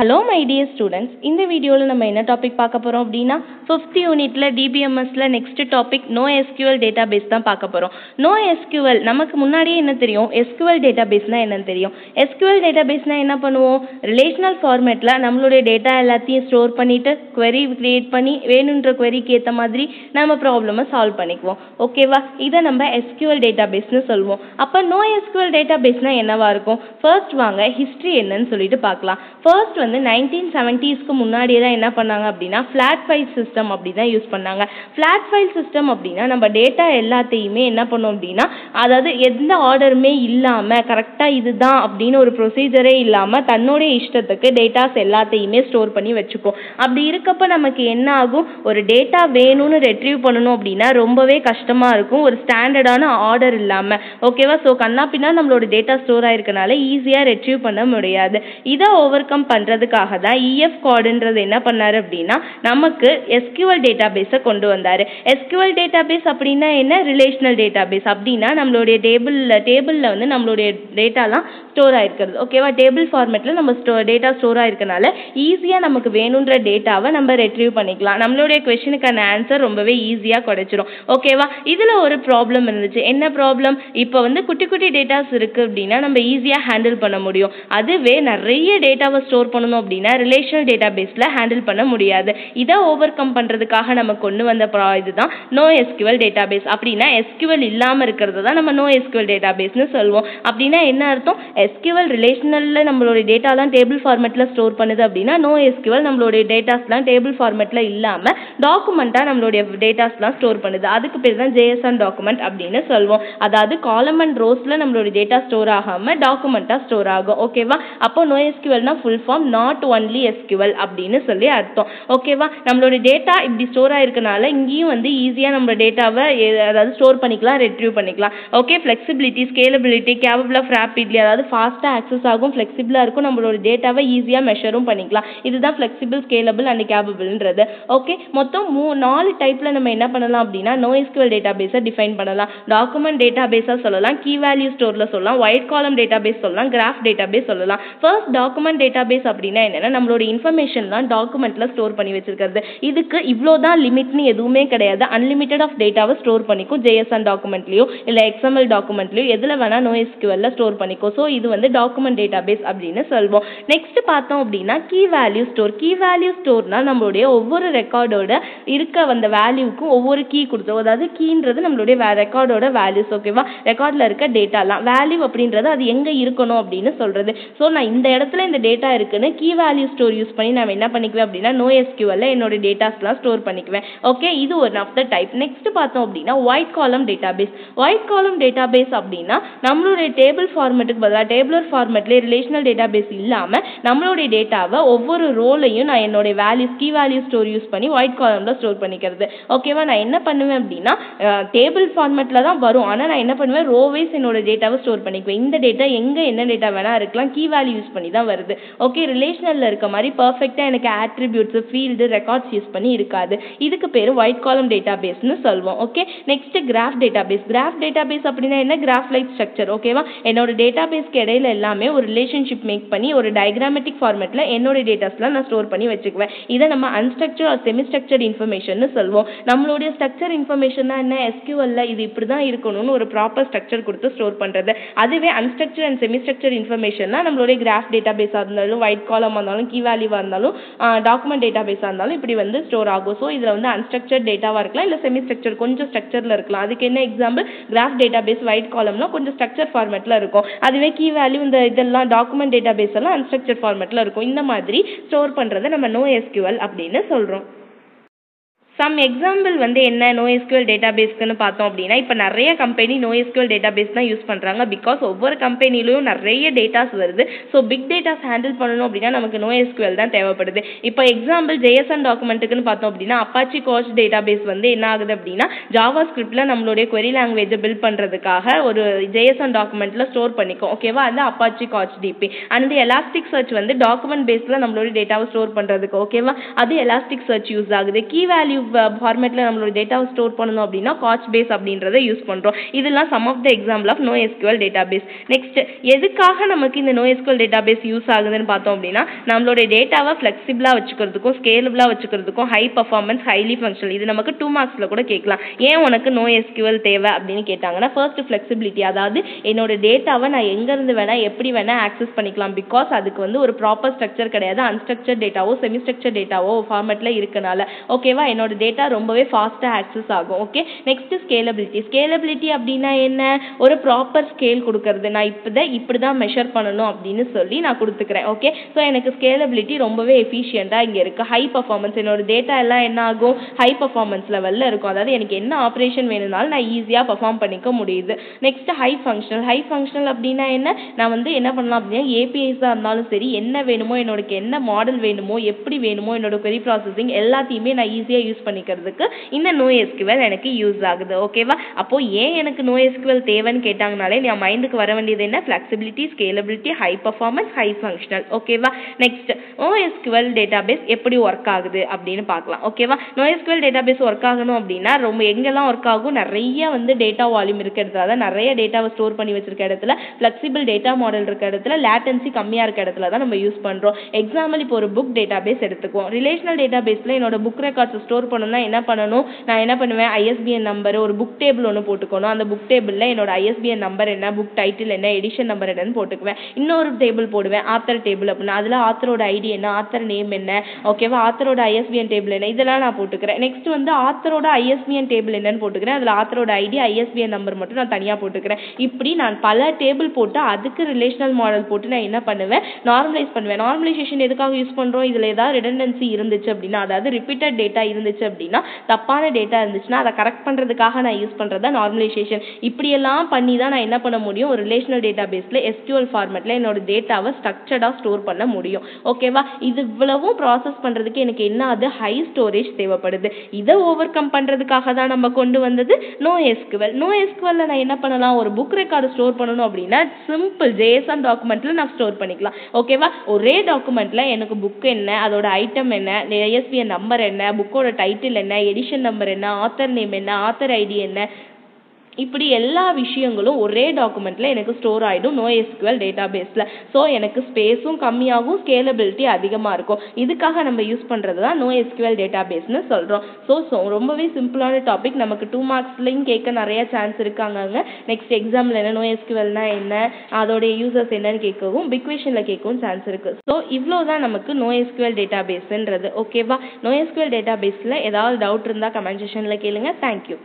Hello my dear students இந்த வீடியோவில் நம்ம என்ன டாபிக் பார்க்க போகிறோம் அப்படின்னா ஃபிஃப்த் யூனிட்டில் டிபிஎம்எஸில் next topic no SQL database தான் பார்க்க போகிறோம் நோ எஸ்கியூஎல் நமக்கு முன்னாடியே என்ன தெரியும்? எஸ்கியூஎல் டேட்டா பேஸ்னால் என்னன்னு தெரியும். எஸ்கியூஎல் டேட்டா பேஸ்னால் என்ன பண்ணுவோம்? ரிலேஷனல் ஃபார்மேட்டில் நம்மளுடைய டேட்டா எல்லாத்தையும் ஸ்டோர் பண்ணிவிட்டு கொரி க்ரியேட் பண்ணி வேணுன்ற கொரிக்கு ஏற்ற மாதிரி நம்ம ப்ராப்ளமை சால்வ் பண்ணிக்குவோம். ஓகேவா இதை நம்ம எஸ்கியூஎல் டேட்டா பேஸ்னு சொல்லுவோம் அப்போ நோ எஸ்கியூஎல் டேட்டா பேஸ்னால் என்னவாக இருக்கும்? ஃபர்ஸ்ட் வாங்க ஹிஸ்ட்ரி என்னன்னு சொல்லிட்டு பார்க்கலாம். ஃபர்ஸ்ட் வந்து நைன்டீன் செவன்ட்டீஸ்க்கு முன்னாடியே தான் என்ன பண்ணாங்க அப்படின்னா ஃப்ளாட் ஃபைல் சிஸ்டம் அப்படி தான் யூஸ் பண்ணாங்க. ஃப்ளாட் ஃபைல் சிஸ்டம் அப்படின்னா நம்ம டேட்டா எல்லாத்தையுமே என்ன பண்ணோம் அப்படின்னா அதாவது எந்த ஆர்டருமே இல்லாமல் கரெக்டாக இதுதான் அப்படின்னு ஒரு ப்ரொசீஜரே இல்லாமல் தன்னுடைய இஷ்டத்துக்கு டேட்டாஸ் எல்லாத்தையுமே ஸ்டோர் பண்ணி வச்சுக்கும் அப்படி இருக்கப்ப நமக்கு என்ன ஆகும்? ஒரு டேட்டா வேணும்னு ரெட்ரீவ் பண்ணணும் அப்படின்னா ரொம்பவே கஷ்டமாக இருக்கும். ஒரு ஸ்டாண்டர்டான ஆர்டர் இல்லாமல் ஓகேவா ஸோ கண்ணா பின்னா நம்மளோட டேட்டா ஸ்டோர் ஆயிருக்கனால ஈஸியாக ரெட்ரீவ் பண்ண முடியாது. இதை ஓவர் கம் பண்ணுறதுக்காக தான் இஎஃப் கார்டுன்றது என்ன பண்ணார் அப்படின்னா நமக்கு எஸ்கியூஎல் டேட்டா பேஸை கொண்டு வந்தார். எஸ்கியூஎல் டேட்டா பேஸ் அப்படின்னா என்ன? ரிலேஷனல் டேட்டா பேஸ் அப்படின்னா நம்மளுடைய டேபிளில் டேபிளில் வந்து நம்மளுடைய டேட்டாலாம் ஸ்டோர் ஆகிருக்கிறது ஓகேவா டேபிள் ஃபார்மேட்டில் நம்ம ஸ்டோ டேட்டா ஸ்டோர் ஆகிருக்கனால ஈஸியாக நமக்கு வேணுன்ற டேட்டாவை நம்ம ரெட்ரீவ் பண்ணிக்கலாம். நம்மளுடைய கொஷனுக்கான ஆன்சர் ரொம்பவே ஈஸியாக கிடைச்சிரும். ஓகேவா இதில் ஒரு ப்ராப்ளம் இருந்துச்சு. என்ன ப்ராப்ளம் இப்போ வந்து குட்டி குட்டி டேட்டாஸ் இருக்குது அப்படின்னா நம்ம ஈஸியாக ஹேண்டில் பண்ண முடியும். அதுவே நிறைய டேட்டாவை ஸ்டோர் பண்ணணும் அப்படின்னா ரிலேஷனல் டேட்டா பேஸில் ஹேண்டில் பண்ண முடியாது. இதை ஓவர் கம் பண்ணுறதுக்காக நம்ம கொண்டு வந்த ப்ரா இதுதான் நோ எஸ்கியூஎல் டேட்டா பேஸ் அப்படின்னா எஸ்கியூஎல் இல்லாமல் இருக்கிறது தான் நம்ம நோ எஸ்கியூஎல் டேட்டா பேஸ்னு சொல்லுவோம். அப்படின்னா என்ன அர்த்தம்? எஸ்கியூஎல் ரிலேஷனலில் நம்மளுடைய டேட்டாலாம் டேபிள் ஃபார்மேட்டில் ஸ்டோர் பண்ணுது அப்படின்னா நோ எஸ்கியூஎல் நம்மளுடைய டேட்டாஸ்லாம் டேபிள் ஃபார்மேட்டில் இல்லாமல் டாக்குமெண்ட்டாக நம்மளுடைய டேட்டாஸ்லாம் ஸ்டோர் பண்ணுது. அதுக்கு பேர் தான் ஜேஎஸ்என் டாக்குமெண்ட் அப்படின்னு சொல்லுவோம். அதாவது காலம் அண்ட் ரோஸில் நம்மளுடைய டேட்டா ஸ்டோர் ஆகாமல் டாக்குமெண்ட்டாக ஸ்டோர் ஆகும். ஓகேவா அப்போ no எஸ்கியூஎல்னா full form not only SQL அப்படின்னு சொல்லி அர்த்தம். ஓகேவா நம்மளோட டேட்டா இப்படி ஸ்டோர் ஆயிருக்கனால இங்கேயும் வந்து ஈஸியாக நம்ம டேட்டாவை அதாவது ஸ்டோர் பண்ணிக்கலாம் ரெட்ரிவ் பண்ணிக்கலாம். Okay flexibility scalability capable of rapidly அதாவது ஃபாஸ்ட்டாக ஆக்சஸ் ஆகும் ஃப்ளெக்சிபிளாக இருக்கும். நம்மளோட டேட்டாவை ஈஸியாக மெஷரும் பண்ணிக்கலாம். இதுதான் ஃப்ளெக்சிபிள் ஸ்கேலபிள் அண்ட் கேபபிள்ன்றது ஓகே மொத்தம் மூ நாலு டைப்பில் நம்ம என்ன பண்ணலாம் அப்படின்னா நோ எஸ்கியூஎல் டேட்டா பேஸை டிஃபைன் பண்ணலாம். டாக்குமெண்ட் டேட்டா பேஸாக சொல்லலாம் கீ வேல்யூ ஸ்டோரில் சொல்லலாம் ஒயிட் காலம் டேட்டா பேஸ் சொல்லலாம் கிராஃப் டேட்டா பேஸ் சொல்லலாம். ஃபர்ஸ்ட் டாக்குமெண்ட் டேட்டா பேஸ் அப்படின்னா என்னன்னா நம்மளோட இன்ஃபர்மேஷன்லாம் டாக்குமெண்ட்ல ஸ்டோர் பண்ணி வச்சிருக்கிறது. இதுக்கு இவ்வளோ தான் லிமிட்னு எதுவுமே கிடையாது. அன்லிமிட்டட் ஆஃப் டேட்டாவை ஸ்டோர் பண்ணிக்கும். ஜேஎஸ்என் டாக்குமெண்ட்லையோ இல்லை எக்ஸ்எம்எல் டாக்குமெண்ட்லையோ எதில் வேணால் நோ எஸ்கியூஎல்ல ஸ்டோர் பண்ணிக்கும். ஸோ இது வந்து டாக்குமெண்ட் டேட்டா பேஸ் அப்படின்னு சொல்வோம். நெக்ஸ்ட் பார்த்தோம் அப்படின்னா key value store key value ஸ்டோர்னா நம்மளுடைய ஒவ்வொரு ரெக்கார்டோட இருக்க வந்த வேல்யூக்கும் ஒவ்வொரு கீ கொடுத்தோம். அதாவது கீன்றது நம்மளுடைய ரெக்கார்டோட வேல்யூஸ் ஓகேவா ரெக்கார்டில் இருக்க டேட்டாலாம் வேல்யூ அப்படின்றது அது எங்கே இருக்கணும் அப்படின்னு சொல்றது. ஸோ நான் இந்த இடத்துல இந்த டேட்டா இருக்குன்னு கீ வேல்யூ ஸ்டோர் யூஸ் பண்ணி நான் என்ன பண்ணிக்குவேன் அப்படின்னா நோ எஸ்கியூஎல்ல என்னோட டேட்டாஸ்லாம் ஸ்டோர் பண்ணிக்குவேன். ஓகே இது one of the type next பார்த்தோம் அப்படின்னா wide column database wide column database அப்படின்னா நம்மளுடைய டேபிள் ஃபார்மேட்டுக்கு பதிலாக டேபிளர் ஃபார்மேட்லேயே ரிலேஷனல் டேட்டா பேஸ் இல்லாமல் நம்மளுடைய டேட்டாவை ஒவ்வொரு ரோலையும் நான் என்னுடைய values key value store use பண்ணி ஒயிட் காலமில் ஸ்டோர் பண்ணிக்கிறது. ஓகேவா நான் என்ன பண்ணுவேன் அப்படின்னா டேபிள் ஃபார்மேட்டில் தான் வரும். ஆனால் நான் என்ன பண்ணுவேன்? ரோவைஸ் என்னோட டேட்டாவை ஸ்டோர் பண்ணிக்குவேன். இந்த டேட்டா எங்கே என்ன டேட்டா வேணா இருக்கலாம். கீ வேல்யூ யூஸ் பண்ணி தான் வருது. ஓகே ரிலேஷனலில் இருக்க மாதிரி பர்ஃபெக்டாக எனக்கு ஆட்ரிபியூட்ஸ் ஃபீல்டு ரெக்கார்ட்ஸ் யூஸ் பண்ணி இருக்காது. இதுக்கு பேர் ஒயிட் காலம் டேட்டா பேஸ்னு சொல்லுவோம் okay next graph database graph database அப்படின்னா என்ன? கிராஃப் லைக் ஸ்ட்ரக்சர் ஓகேவா என்னோட டேட்டா பேஸ்க்கு இடையில எல்லாமே ஒரு ரிலேஷன்ஷிப் மேக் பண்ணி ஒரு டயக்ராமெட்டிக் ஃபார்மேட்டில் என்னோட டேட்டாஸ்லாம் நான் ஸ்டோர் பண்ணி வச்சுக்குவேன். இதை நம்ம unstructure or semi structured information சொல்லுவோம் நம்மளுடைய ஸ்ட்ரக்சர் இன்ஃபர்மேஷன் தான் என்ன? எஸ்கியூஎல்ல இது இப்படி தான் இருக்கணும்னு ஒரு ப்ராப்பர் ஸ்ட்ரக்சர் கொடுத்து ஸ்டோர் பண்ணுறது அதுவே அன்ஸ்ட்ரக்சர் அண்ட் செமி ஸ்ட்ரக்சர் இன்ஃபர்மேஷன்னா நம்மளுடைய கிராஃப் டேட்டா பேஸாக இருந்தாலும் ஒயிட் காலமாக இருந்தாலும் கீ வேல்யூவாக இருந்தாலும் டாக்குமெண்ட் டேட்டா பேஸாக இருந்தாலும் இப்படி வந்து ஸ்டோர் ஆகும். ஸோ இதில் வந்து அன்ஸ்ட்ரக்சர்ட் டேட்டாவாக இருக்கலாம் இல்லை செமி ஸ்ட்ரக்சர் கொஞ்சம் ஸ்ட்ரக்சரில் இருக்கலாம். அதுக்கு என்ன example graph database wide காலம்னா கொஞ்சம் ஸ்ட்ரக்சர் ஃபார்மேட்டில் இருக்கும். அதுவே கீ வேல்யூ இந்த இதெல்லாம் டாக்குமெண்ட் டேட்டா பேஸ் எல்லாம் அன்ஸ்ட்ரக்சர் ஃபார்மேட்டில் இருக்கும். இந்த மாதிரி ஸ்டோர் பண்ணுறதை நம்ம நோ எஸ்கியூஎல் அப்படின்னு சொல்கிறோம் சம் எக்ஸாம்பிள் வந்து என்ன? நோஎஸ்கியூஎல் டேட்டா பேஸ்க்குன்னு பார்த்தோம் அப்படின்னா இப்போ நிறைய கம்பெனி நோஎஸ்கியூஎல் டேட்டா பேஸ் தான் யூஸ் பண்ணுறாங்க பிகாஸ் ஒவ்வொரு கம்பெனிலையும் நிறைய டேட்டாஸ் வருது. ஸோ பிக் டேட்டாஸ் ஹேண்டில் பண்ணணும் அப்படின்னா நமக்கு நோஎஸ்கியூஎல் தான் தேவைப்படுது. இப்போ எக்ஸாம்பிள் ஜேஎஸ்என் டாக்குமெண்ட்டுக்குன்னு பார்த்தோம் அப்படின்னா அப்பாச்சி கோச் டேட்டா பேஸ் வந்து என்ன ஆகுது அப்படின்னா ஜாவா ஸ்கிரிப்டில் நம்மளுடைய கொரி லாங்குவேஜை பில்ட் பண்ணுறதுக்காக ஒரு ஜேஎஸ்என் டாக்குமெண்ட்டில் ஸ்டோர் பண்ணிக்கும். ஓகேவா அது Apache CouchDB and Elasticsearch வந்து டாக்குமெண்ட் பேஸில் நம்மளுடைய டேட்டாவை ஸ்டோர் பண்ணுறதுக்கு ஓகேவா அது எலாஸ்டிக் சர்ச் யூஸ் ஆகுது. கீ வேல்யூ ஃபார்மேட்டில் நம்மளோட டேட்டாவை ஸ்டோர் பண்ணணும் அப்படின்னா காச் பேஸ் அப்படின்றத யூஸ் பண்ணுறோம் இதெல்லாம் some of the example of no SQL database next எதுக்காக நமக்கு இந்த no SQL database use ஆகுதுன்னு பார்த்தோம் அப்படின்னா நம்மளோட டேட்டாவை ஃப்ளெக்சிபிளாக வச்சுக்கிறதுக்கும் ஸ்கேலபிளாக வச்சுக்கிறதுக்கும் ஹை பர்ஃபார்மன்ஸ் ஹைலி ஃபங்க்ஷனல் இது நமக்கு டூ மார்க்ஸில் கூட கேட்கலாம். ஏன் உனக்கு நோ எஸ்கியூஎல் தேவை அப்படின்னு கேட்டாங்கன்னா ஃபர்ஸ்ட் ஃப்ளெக்சிபிலிட்டி அதாவது என்னோட டேட்டாவை நான் எங்கேருந்து வேணால் எப்படி வேணால் ஆக்சஸ் பண்ணிக்கலாம். பிகாஸ் அதுக்கு வந்து ஒரு ப்ராப்பர் ஸ்ட்ரக்சர் கிடையாது. அன்ஸ்ட்ரக்சர் டேட்டாவோ செமி ஸ்ட்ரக்சர் டேட்டாவோ ஃபார்மேட்டில் இருக்கனால. ஓகேவா என்னோட டேட்டா ரொம்பவே ஃபாஸ்ட்டாக ஆக்சஸ் ஆகும். ஓகே நெக்ஸ்ட் ஸ்கேலபிலிட்டி ஸ்கேலபிலிட்டி அப்படின்னா என்ன? ஒரு ப்ராப்பர் ஸ்கேல் கொடுக்கறது. நான் இப்போ தான் இப்படி தான் மெஷர் பண்ணணும் அப்படின்னு சொல்லி நான் கொடுத்துக்கிறேன். ஓகே ஸோ எனக்கு ஸ்கேலபிலிட்டி ரொம்பவே எஃபிஷியண்ட்டாக இங்கே இருக்குது ஹை பர்ஃபார்மன்ஸ் என்னோட டேட்டா எல்லாம் என்ன ஆகும்? ஹை பர்ஃபார்மன்ஸ் லெவலில் இருக்கும். அதாவது எனக்கு என்ன ஆப்ரேஷன் வேணும்னாலும் நான் ஈஸியாக பர்ஃபார்ம் பண்ணிக்க முடியுது. Next high functional high functional அப்படின்னா என்ன? நான் வந்து என்ன பண்ணலாம் அப்படின்னா ஏபிஐஸாக இருந்தாலும் சரி என்ன வேணுமோ என்னோட என்ன மாடல் வேணுமோ எப்படி வேணுமோ என்னோட பெரிய ப்ராசஸிங் எல்லாத்தையுமே நான் ஈஸியாக யூஸ் பண்ணிக்கிறதுக்கு இந்த நோ எஸ்கியூஎல் எனக்கு யூஸ் ஆகுது ஓகேவா அப்போ ஏன் எனக்கு நோ எஸ்கியூஎல் தேவைன்னு கேட்டாங்கனாலே என் மைண்டுக்கு வர வேண்டியது என்ன? Flexibility scalability high performance high functional ஓகேவா நெக்ஸ்ட் நோ எஸ்கியூஎல் டேட்டாபேஸ் எப்படி ஒர்க் ஆகுது அப்படின்னு பார்க்கலாம் ஓகேவா நோ எஸ்கியூஎல் டேட்டாபேஸ் ஒர்க் ஆகணும் அப்படின்னா ரொம்ப எங்கெல்லாம் ஒர்க் ஆகும்? நிறைய வந்து டேட்டா வால்யூம் இருக்க இடத்துல அதாவது நிறைய டேட்டாவை ஸ்டோர் பண்ணி வச்சிருக்க இடத்துல ஃப்ளெக்சிபிள் டேட்டா மாடல் இருக்க இடத்துல லேட்டன்சி கம்மியாக இருக்க இடத்துல தான் நம்ம யூஸ் பண்ணுறோம் எக்ஸாம்பிள் இப்போ ஒரு புக் டேட்டாபேஸ் எடுத்துக்குவோம். ரிலேஷனல் டேட்டாபேஸில் என்னோட புக் ரெக்கார்ட்ஸ் ஸ்டோர் பண்ணணும்னா என்ன பண்ணணும்? நான் என்ன பண்ணுவேன்? ஐஎஸ்பிஎன் நம்பர் ஒரு புக் டேபிள் ஒன்று போட்டுக்கணும். அந்த புக் டேபிளில் என்னோட ஐஎஸ்பிஎன் நம்பர் என்ன புக் டைட்டில் என்ன எடிஷன் நம்பர் என்னன்னு போட்டுக்குவேன். இன்னொரு டேபிள் போடுவேன். ஆத்தர் டேபிள் அப்படின்னா அதில் ஆத்தரோட ஐடி என்ன ஆத்தர் நேம் என்ன ஓகேவா ஆத்தரோட ஐஎஸ்பிஎன் டேபிள் என்ன இதெல்லாம் நான் போட்டுக்கிறேன். நெக்ஸ்ட் வந்து ஆத்தரோட ஐஎஸ்பிஎன் டேபிள் என்னன்னு போட்டுக்கிறேன். அதில் ஆத்தரோட ஐடி ஐஎஸ்பிஎன் நம்பர் மட்டும் நான் தனியாக போட்டுக்கிறேன். இப்படி நான் பல டேபிள் போட்டு அதுக்கு ரிலேஷனல் மாடல் போட்டு நான் என்ன பண்ணுவேன்? நார்மலைஸ் பண்ணுவேன். நார்மலைசேஷன் எதுக்காக யூஸ் பண்ணுறோம் இதில் ஏதாவது ரிடன்டன்சி இருந்துச்சு அப்படின்னா அதாவது ரிப்பீட்டட் டேட்டா இருந்துச்சு அப்படின்னா தப்பான டேட்டா இருந்துச்சுன்னா அதை கரெக்ட் பண்ணுறதுக்காக நான் யூஸ் பண்ணுறது தான் நார்மலைசேஷன் இப்படியெல்லாம் பண்ணி தான் நான் என்ன பண்ண முடியும்? ஒரு ரிலேஷனல் டேட்டா பேஸில் எஸ்கியூஎல் ஃபார்மேட்டில் என்னோட டேட்டாவை ஸ்ட்ரக்சர்டாக ஸ்டோர் பண்ண முடியும். ஓகேவா இது இவ்வளவும் ப்ராசஸ் பண்ணுறதுக்கு எனக்கு என்ன அது ஹை ஸ்டோரேஜ் தேவைப்படுது. இதை ஓவர் கம் பண்ணுறதுக்காக தான் நம்ம கொண்டு வந்தது நோ எஸ்குவல் நோ எஸ்குவலில் நான் என்ன பண்ணலாம்? ஒரு புக் ரெக்கார்டு ஸ்டோர் பண்ணணும் அப்படின்னா சிம்பிள் ஜேஎஸ்என் டாக்குமெண்ட்டில் நான் ஸ்டோர் பண்ணிக்கலாம். ஓகேவா ஒரே டாக்குமெண்ட்டில் எனக்கு புக் என்ன அதோட ஐட்டம் என்ன ஐஎஸ்பிஎன் நம்பர் என்ன புக்கோட டைட்டில் என்ன எடிஷன் நம்பர் என்ன ஆத்தர் நேம் என்ன ஆத்தர் ஐடி என்ன இப்படி எல்லா விஷயங்களும் ஒரே டாக்குமெண்ட்ல எனக்கு ஸ்டோர் ஆயிடும். நோ எஸ்கியூஎல் டேட்டா பேஸில் ஸோ எனக்கு ஸ்பேஸும் கம்மியாகும் ஸ்கேலபிலிட்டி அதிகமாக இருக்கும். இதுக்காக நம்ம யூஸ் பண்ணுறது தான் நோ எஸ்கியூஎல் டேட்டா பேஸ்னு சொல்கிறோம் ஸோ ஸோ ரொம்பவே சிம்பிளான டாபிக் நமக்கு டூ மார்க்ஸ்லையும் கேட்க நிறைய சான்ஸ் இருக்காங்க நெக்ஸ்ட் எக்ஸாமில் என்ன நோ எஸ்கியூஎல்னா என்ன அதோடைய யூசர்ஸ் என்னன்னு கேட்கவும் பிக்வேஷனில் கேட்கவும் சான்ஸ் இருக்குது ஸோ இவ்வளோ தான் நமக்கு நோ எஸ்கியூஎல் டேட்டா பேஸ்ன்றது ஓகேவா நோ எஸ்கியூஎல் டேட்டா பேஸில் ஏதாவது டவுட் இருந்தால் கமெண்ட் செஷனில் கேளுங்க. தேங்க்யூ